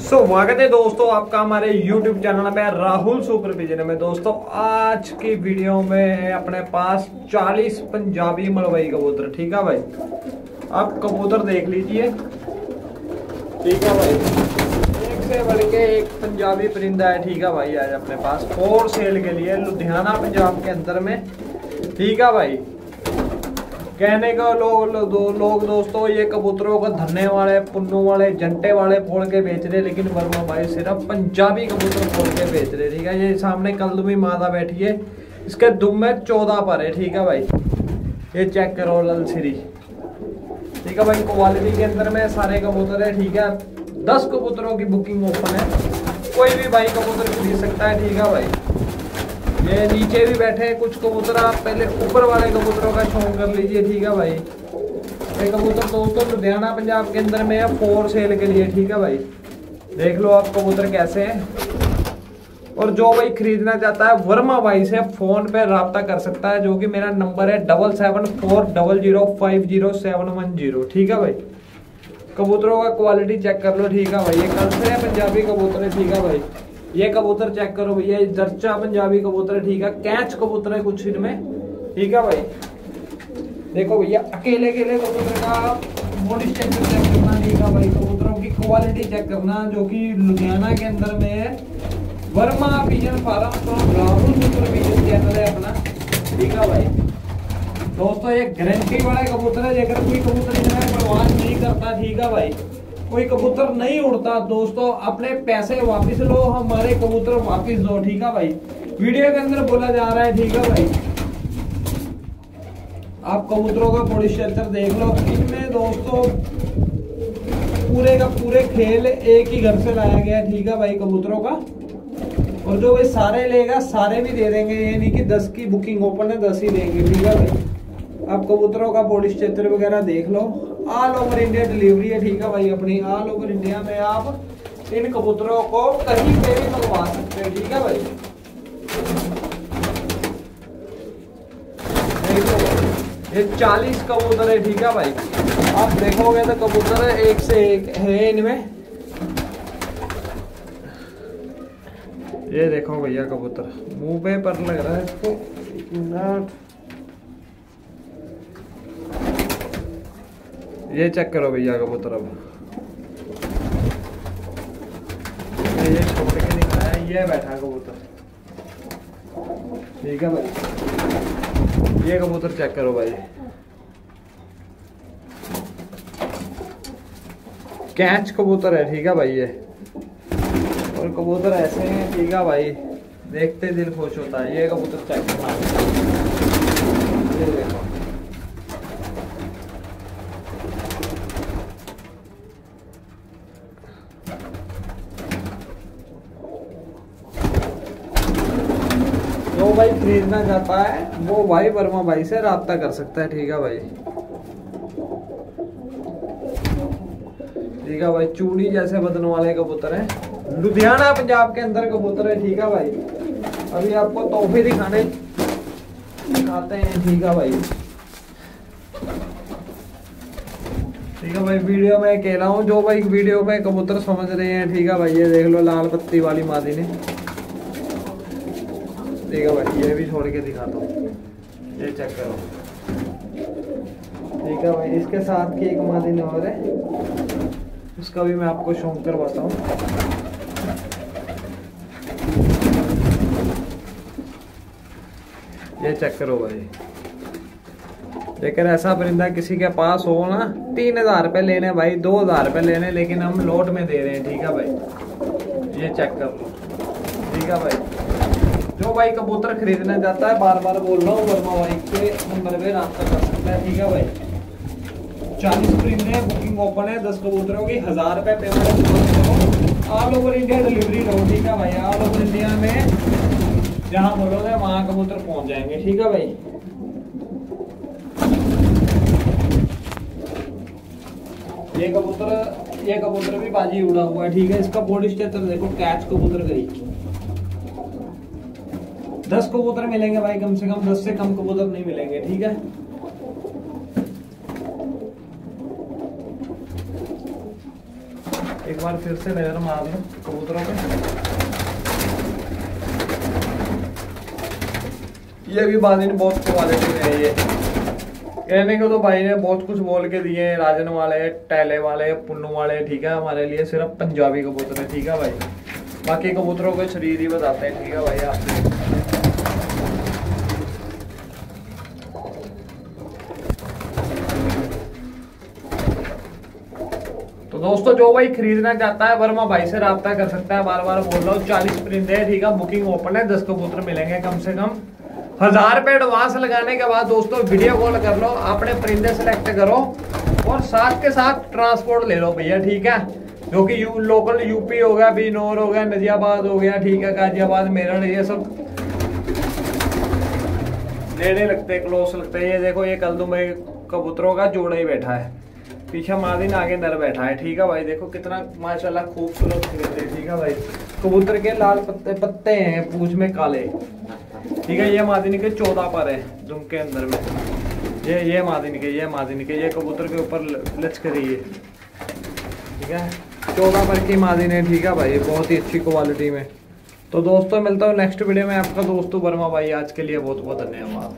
स्वागत है दोस्तों आपका हमारे YouTube चैनल में राहुल सुपर विजन में दोस्तों आज की वीडियो में अपने पास 40 पंजाबी मलवई कबूतर ठीक है भाई? आप कबूतर देख लीजिए। ठीक है भाई। एक से बढ़ के एक पंजाबी परिंदा है ठीक है भाई आज अपने पास। फोर सेल के लिए लुधियाना पंजाब के अंदर में। ठीक है भाई? कहने का लोग लो, दो, लोग दोस्तों ये कबूतरों को धरने वाले पुन्नू वाले जंटे वाले फोड़ के बेच रहे लेकिन वर्मा भाई सिर्फ़ पंजाबी कबूतर फोड़ के बेच रहे ठीक है? ये सामने कलदुमी मादा बैठी है। इसके दुम में चौदह पर है ठीक है भाई? ये चेक करो लल श्री ठीक है भाई क्वालिटी के अंदर में सारे कबूतर है ठीक है? दस कबूतरों की बुकिंग ओपन है। कोई भी भाई कबूतर खरीद सकता है ठीक है भाई? ये नीचे भी बैठे हैं, कुछ कबूतर, आप पहले ऊपर वाले कबूतरों का शौक कर लीजिए, ठीक है भाई? ये कबूतर दोस्तों लुधियाना, पंजाब के अंदर में है, फोर सेल के लिए, ठीक है भाई? देख लो आप कबूतर कैसे हैं। और जो भाई खरीदना चाहता है, वर्मा भाई से फ़ोन पे रब्ता कर सकता है, जो कि मेरा नंबर है double seven four double zero five zero seven one zero, ठीक है भाई? कबूतरों का क्वालिटी चेक कर लो, ठीक है भाई? ये कल से पंजाबी कबूतर है, ठीक है भाई? ये कबूतर चेक करो भैया, ये जर्चा पंजाबी कबूतर है, ठीक है? कैच कबूतर है कुछ इनमें, ठीक है भाई? देखो भैया अकेले अकेले कबूतर का बॉडी स्ट्रक्चर चेक करना ठीक है भाई, कबूतरों की क्वालिटी चेक करना, जो कि लुधियाना के अंदर में है। Verma pigeon farm from Rahul super pigeon channel है अपना, ठीक है भाई? दोस्तों, ये गारंटी वाला कबूतर है अगर कोई कबूतर इतना परवाह नहीं करता, ठीक है भाई? कोई कबूतर नहीं उड़ता। दोस्तों, अपने पैसे वापस लो, हमारे कबूतर वापस दो, ठीक है भाई? वीडियो के अंदर बोला जा रहा है, ठीक है भाई? आप कबूतरों का बॉडी स्ट्रक्चर देख लो। इनमें दोस्तों, पूरे का पूरे खेल एक ही घर से लाया गया ठीक है भाई, कबूतरों का? और जो भाई सारे लेगा, सारे भी दे देंगे, ये नहीं कि दस की बुकिंग ओपन है, दस ही देंगे, ठीक है भाई? आप कबूतरों का बॉडी स्ट्रक्चर वगैरह देख लो। ऑल ओवर इंडिया डिलीवरी है ठीक है भाई अपनी ऑल ओवर इंडिया में आप इन कबूतरों को कहीं पे भी मंगवा सकते हैं ठीक है भाई ये 40 कबूतर है ठीक है भाई आप देखोगे तो कबूतर एक से एक है इनमें ये देखो भैया कबूतर मुँह पे पर लग रहा है इसको ये चेक करो भैया कबूतर अब। ये के दिखाया ये बैठा कबूतर। ठीक है भाई। ये कबूतर चेक करो भाई। कैच कबूतर है, ठीक है भाई ये। और कबूतर ऐसे हैं, ठीक है भाई। देखते दिल खुश होता है, ये कबूतर चेक करना भाई खरीदना चाहता है, वो भाई वर्मा भाई से रब्ता कर सकता है। ठीक है भाई। ठीक है भाई, चूड़ी जैसे बदन वाले कबूतर है। लुधियाना पंजाब के अंदर कबूतर है, ठीक है भाई। अभी आपको तोहफे दिखाने दिखाते हैं, ठीक है भाई। ठीक है भाई, वीडियो में अकेला हूँ जो भाई वीडियो में कबूतर समझ रहे हैं, ठीक है भाई, ये देख लो, लाल पत्ती वाली मादी ने। है भाई, ये भी छोड़ के दिखाता हूँ। ये चेक करो। ठीक है भाई, इसके साथ की एक मादी और है। उसका भी मैं आपको शौक करवाता हूँ। ये चेक करो भाई। लेकिन ऐसा परिंदा किसी के पास हो ना, तीन हज़ार रुपये लेने भाई, दो हज़ार रुपये लेने लेकिन हम लोट में दे रहे हैं, ठीक है भाई? ये चेक कर लो। ठीक है भाई? जो भाई कबूतर खरीदना चाहता है बार बार बोल रहा हूँ, वर्मा भाई के नंबर पे रब्ता कर सकता है। ठीक है भाई। चालीस परिंदे बुकिंग ओपन है, दस कबूतरों की हज़ार रुपये payment all over India delivery लो ठीक है भाई। ऑल ओवर इंडिया में जहाँ बोलोगे, वहाँ कबूतर पहुँच जाएँगे। ठीक है भाई। ये कबूतर ये कबूतर भी बाजी उड़ा हुआ है, ठीक है। इसका बॉडी स्ट्रक्चर देखो कैच कबूतर करी दस कबूतर मिलेंगे भाई, कम से कम दस से कम कबूतर नहीं मिलेंगे, ठीक है? एक बार फिर से नज़र मार लो कबूतरों पे। ये भी बादिन बहुत क्वालिटी में है ये। कहने को तो भाई ने बहुत कुछ बोल के दिए राजन वाले, टैले वाले, पुन्नू वाले, ठीक है? हमारे लिए सिर्फ़ पंजाबी कबूतर है, ठीक है भाई? बाकी कबूतरों के शरीर ही बताते हैं, ठीक है भाई, आप। दोस्तों, जो भाई खरीदना चाहता है, वर्मा भाई से रहा कर सकता है। बार बार बोल रहा हूँ, चालीस परिंदे ठीक है बुकिंग ओपन है, दस कबूतर मिलेंगे कम से कम। हज़ार रुपए एडवांस लगाने के बाद दोस्तों वीडियो कॉल कर लो, अपने परिंदे सेलेक्ट करो और साथ के साथ ट्रांसपोर्ट ले लो भैया, ठीक है? जो कि यू लोकल यूपी हो गया बीनौर हो गया, नजियाबाद हो गया, ठीक है, गाजियाबाद, मेरठ, ये सब। लेने लगते क्लोज लगते ये देखो, ये कल में कबूतरों का जोड़ा ही बैठा है। पीछे मादिन आगे नर बैठा है, ठीक है भाई? देखो कितना माशाल्लाह खूबसूरत ठीक है भाई? कबूतर के लाल पत्ते पत्ते हैं, पूछ में काले। ठीक है, ये मादिनी के चौदह पर है, दुम के अंदर में। ये ये मादिनी के, ये मादिनी के, ये कबूतर के ऊपर लचकरी है। ठीक है? चौदह पर की मादिन है, ठीक है भाई? बहुत ही अच्छी क्वालिटी में। तो दोस्तों, मिलता हूँ नेक्स्ट वीडियो में। आपका दोस्तों वर्मा भाई, आज के लिए बहुत बहुत धन्यवाद।